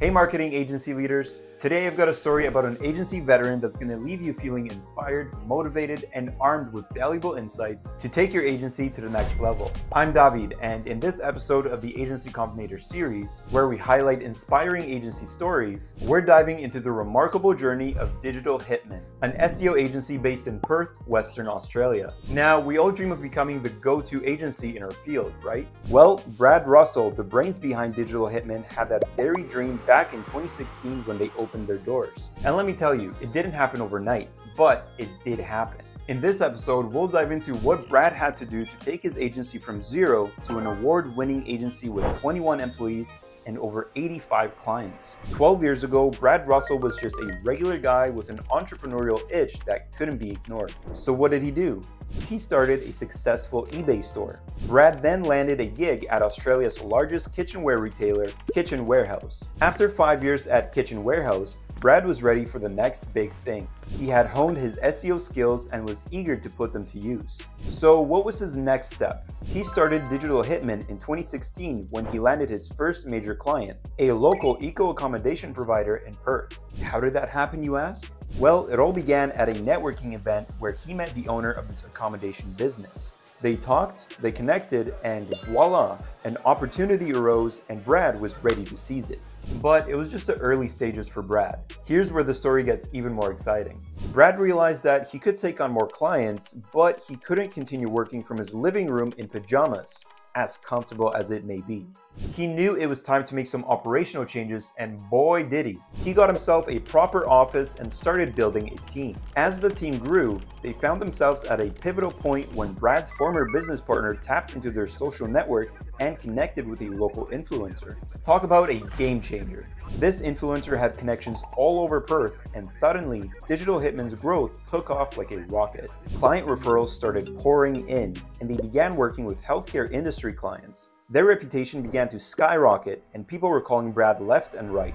Hey, marketing agency leaders. Today I've got a story about an agency veteran that's going to leave you feeling inspired, motivated, and armed with valuable insights to take your agency to the next level. I'm David, and in this episode of the Agency Combinator series, where we highlight inspiring agency stories, we're diving into the remarkable journey of Digital Hitmen, an SEO agency based in Perth, Western Australia. Now, we all dream of becoming the go to agency in our field, right? Well, Brad Russell, the brains behind Digital Hitmen, had that very dream back in 2016 when they opened their doors. And let me tell you, it didn't happen overnight, but it did happen. In this episode, we'll dive into what Brad had to do to take his agency from zero to an award winning agency with 21 employees and over 85 clients. 12 years ago, Brad Russell was just a regular guy with an entrepreneurial itch that couldn't be ignored. So, what did he do? he started a successful eBay store. Brad then landed a gig at Australia's largest kitchenware retailer, Kitchen Warehouse. After five years at Kitchen Warehouse, Brad was ready for the next big thing. He had honed his SEO skills and was eager to put them to use. So, what was his next step? He started Digital Hitmen in 2016 when he landed his first major client, a local eco accommodation provider in Perth. How did that happen, you ask? Well, it all began at a networking event where he met the owner of this accommodation business. They talked, they connected, and voila, an opportunity arose and Brad was ready to seize it. But it was just the early stages for Brad. Here's where the story gets even more exciting. Brad realized that he could take on more clients, but he couldn't continue working from his living room in pajamas as comfortable as it may be. He knew it was time to make some operational changes, and boy did he. He got himself a proper office and started building a team. As the team grew, they found themselves at a pivotal point when Brad's former business partner tapped into their social network and connected with a local influencer. Talk about a game changer. This influencer had connections all over Perth, and suddenly, Digital Hitmen's growth took off like a rocket. Client referrals started pouring in, and they began working with healthcare industry clients. Their reputation began to skyrocket, and people were calling Brad left and right.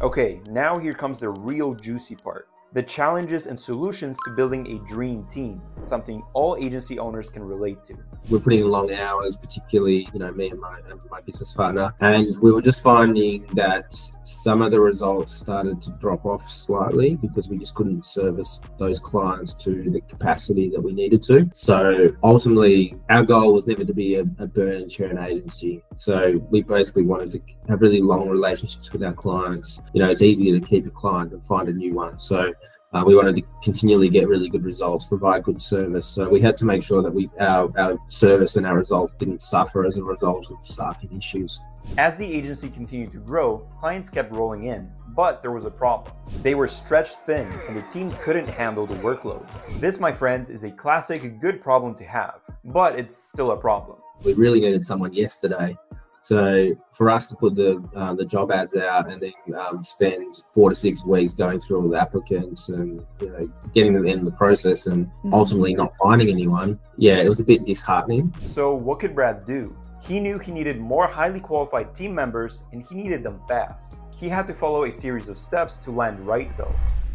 Okay, now here comes the real juicy part the challenges and solutions to building a dream team, something all agency owners can relate to. We're putting in long hours, particularly, you know, me and my, and my business partner. And we were just finding that some of the results started to drop off slightly because we just couldn't service those clients to the capacity that we needed to. So ultimately, our goal was never to be a, a burn and churn agency. So we basically wanted to have really long relationships with our clients. You know, it's easier to keep a client than find a new one. So uh, we wanted to continually get really good results, provide good service. So we had to make sure that we our, our service and our results didn't suffer as a result of staffing issues. As the agency continued to grow, clients kept rolling in, but there was a problem. They were stretched thin and the team couldn't handle the workload. This, my friends, is a classic good problem to have, but it's still a problem. We really needed someone yesterday so for us to put the uh, the job ads out and then um, spend four to six weeks going through all the applicants and you know getting them in the process and mm-hmm. ultimately not finding anyone, yeah, it was a bit disheartening. So what could Brad do? He knew he needed more highly qualified team members and he needed them fast. He had to follow a series of steps to land right though.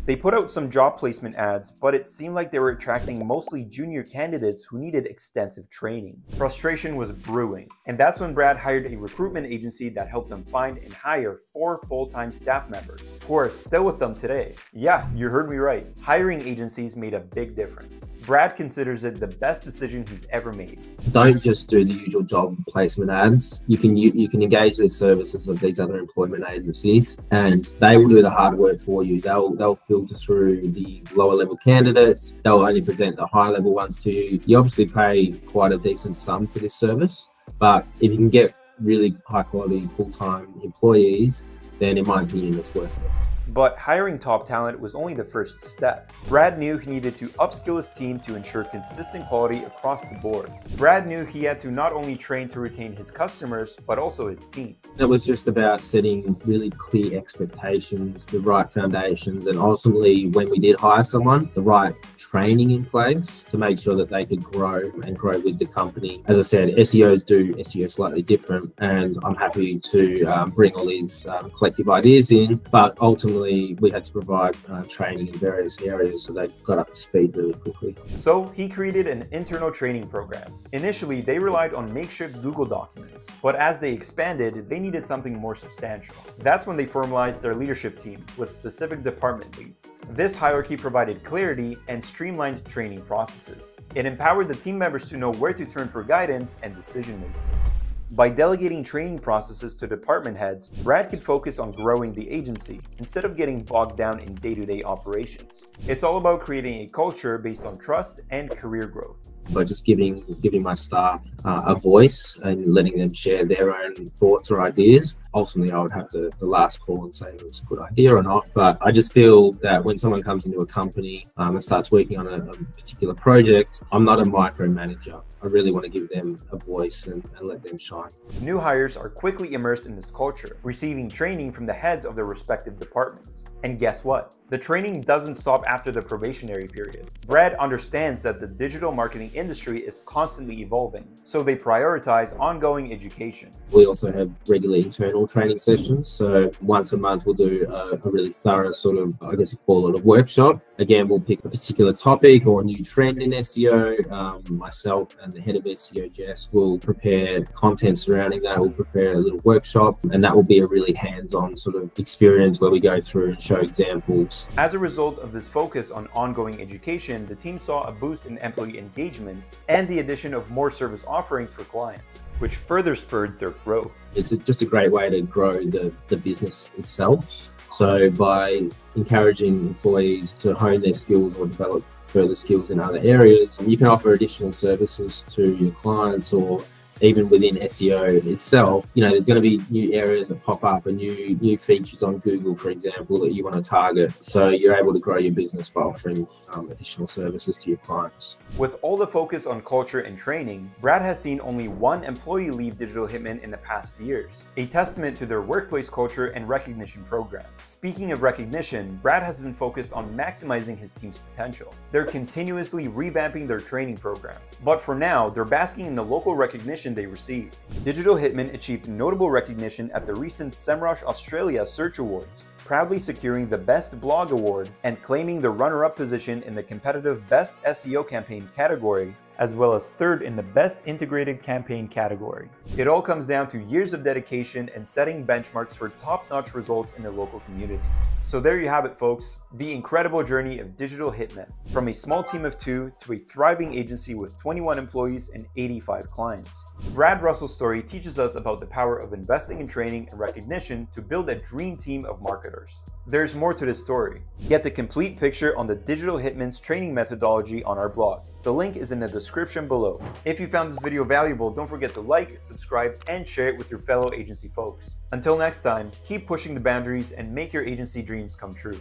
They put out some job placement ads, but it seemed like they were attracting mostly junior candidates who needed extensive training. Frustration was brewing, and that's when Brad hired a recruitment agency that helped them find and hire four full-time staff members, who are still with them today. Yeah, you heard me right. Hiring agencies made a big difference. Brad considers it the best decision he's ever made. Don't just do the usual job placement ads. You can you, you can engage the services of these other employment agencies, and they will do the hard work for you. They'll they'll fill filter through the lower level candidates. They'll only present the high level ones to you. You obviously pay quite a decent sum for this service, but if you can get really high quality full time employees, then in my opinion, it's worth it. But hiring top talent was only the first step. Brad knew he needed to upskill his team to ensure consistent quality across the board. Brad knew he had to not only train to retain his customers, but also his team. It was just about setting really clear expectations, the right foundations, and ultimately, when we did hire someone, the right training in place to make sure that they could grow and grow with the company. As I said, SEOs do SEO slightly different, and I'm happy to um, bring all these um, collective ideas in, but ultimately, we had to provide uh, training in various areas, so they got up to speed really quickly. So he created an internal training program. Initially, they relied on makeshift Google documents, but as they expanded, they needed something more substantial. That's when they formalized their leadership team with specific department leads. This hierarchy provided clarity and streamlined training processes. It empowered the team members to know where to turn for guidance and decision making. By delegating training processes to department heads, Brad could focus on growing the agency instead of getting bogged down in day-to-day operations. It's all about creating a culture based on trust and career growth but just giving giving my staff uh, a voice and letting them share their own thoughts or ideas. Ultimately, I would have the, the last call and say if it's a good idea or not. But I just feel that when someone comes into a company um, and starts working on a, a, particular project, I'm not a micromanager. I really want to give them a voice and, and let them shine. New hires are quickly immersed in this culture, receiving training from the heads of their respective departments. And guess what? The training doesn't stop after the probationary period. Brad understands that the digital marketing industry is constantly evolving, so they prioritize ongoing education. We also have regular internal training sessions. So once a month, we'll do a, a really thorough sort of, I guess you call it a workshop. Again, we'll pick a particular topic or a new trend in SEO. Um, myself and the head of SEO, Jess, will prepare content surrounding that. We'll prepare a little workshop, and that will be a really hands on sort of experience where we go through and show examples. As a result of this focus on ongoing education, the team saw a boost in employee engagement engagement, and the addition of more service offerings for clients, which further spurred their growth. It's just a great way to grow the, the business itself. So, by encouraging employees to hone their skills or develop further skills in other areas, you can offer additional services to your clients or even within SEO itself, you know, there's going to be new areas that pop up and new new features on Google, for example, that you want to target. So you're able to grow your business by offering um, additional services to your clients. With all the focus on culture and training, Brad has seen only one employee leave Digital Hitmen in the past years, a testament to their workplace culture and recognition program. Speaking of recognition, Brad has been focused on maximizing his team's potential. They're continuously revamping their training program, but for now, they're basking in the local recognition recognition they received. Digital Hitmen achieved notable recognition at the recent SEMrush Australia Search Awards, proudly securing the Best Blog Award and claiming the runner-up position in the competitive Best SEO Campaign category as well as third in the Best Integrated Campaign category. It all comes down to years of dedication and setting benchmarks for top-notch results in the local community. So there you have it folks, the incredible journey of Digital Hitmen, from a small team of two to a thriving agency with 21 employees and 85 clients. Brad Russell's story teaches us about the power of investing in training and recognition to build a dream team of marketers. There's more to this story. Get the complete picture on the Digital Hitmen's training methodology on our blog. The link is in the description below. If you found this video valuable, don't forget to like, subscribe, and share it with your fellow agency folks. Until next time, keep pushing the boundaries and make your agency dreams come true.